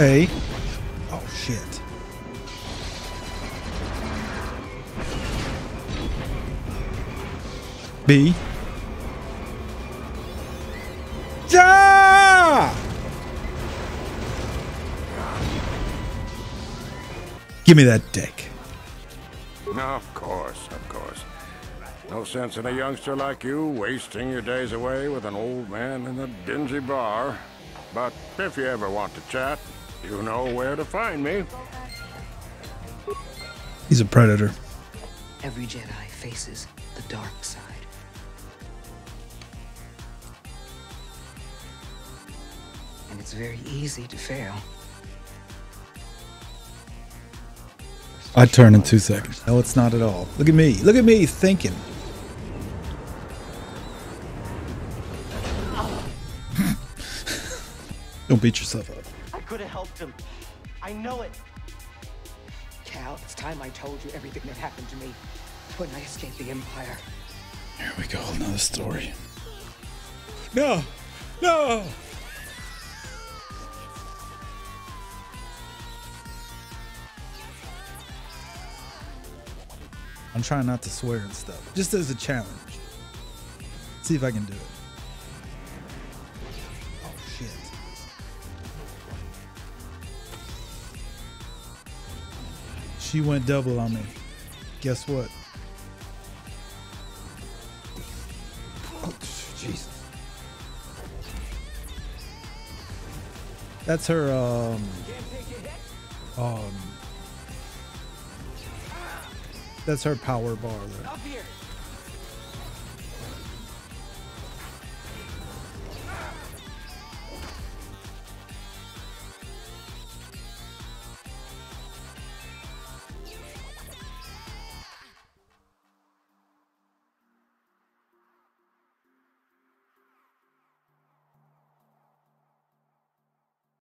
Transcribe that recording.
A. Oh shit. B. Ja! Give me that dick. Of course, of course. No sense in a youngster like you wasting your days away with an old man in a dingy bar. But if you ever want to chat, you know where to find me. He's a predator. Every Jedi faces the dark side. And it's very easy to fail. I turn in two seconds. No, it's not at all. Look at me. Look at me thinking. Don't beat yourself up. I could have helped him. I know it. Cal, it's time I told you everything that happened to me when I escaped the Empire. Here we go. Another story. No. No. I'm trying not to swear and stuff. Just as a challenge. See if I can do it. Oh shit. She went double on me. Guess what? Oh, Jesus. That's her um um that's her power bar there. Up here.